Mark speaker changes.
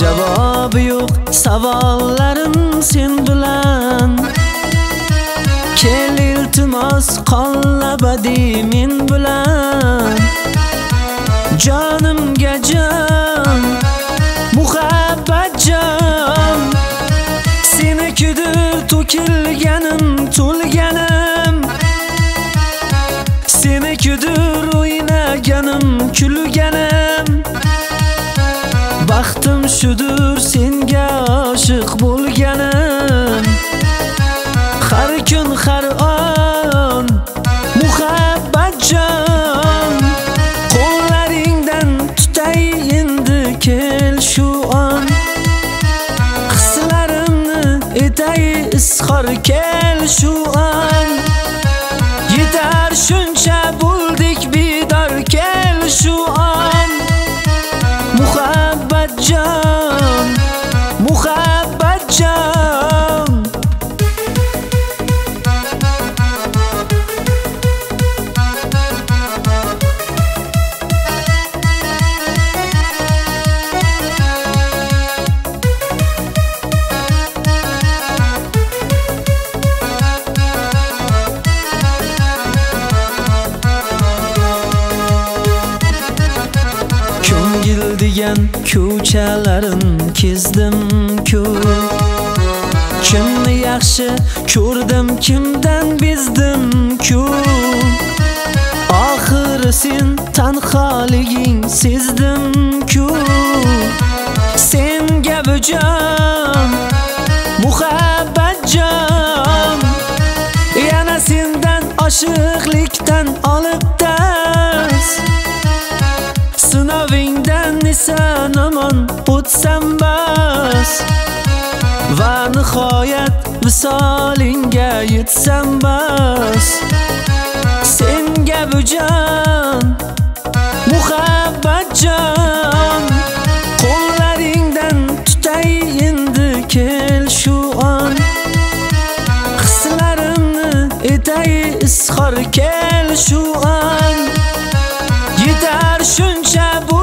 Speaker 1: javobi yo'q savollarim sen bilan kel iltimos qollabadi men bilan jonimga jon muhabbat jon. Seni kudir to'kilganim to'la shudur senga oshiq bo'lganim. Har kun har on muhabbat jon. Qo'llaringdan tutay endi kel shu on. Hislarimni etay izhor kel shu on. Yetar shuncha ko'ngil degan ko'chalarin kezdim ku. Kimni yaxshi ko'rdim kimdan bezdim ku? Oxiri sen tanholiging sezdim ku. Senga bu muhabbatjon muhabbat jon. Yana sendan oshiqlikdan olib va nihoyat visolinga yetsam bas. Senga bujon muhabbatjon. Qo'llaringdan tutay endi kel shu on. Hislarimni etay izhor kel shu on. Yetar shuncha bu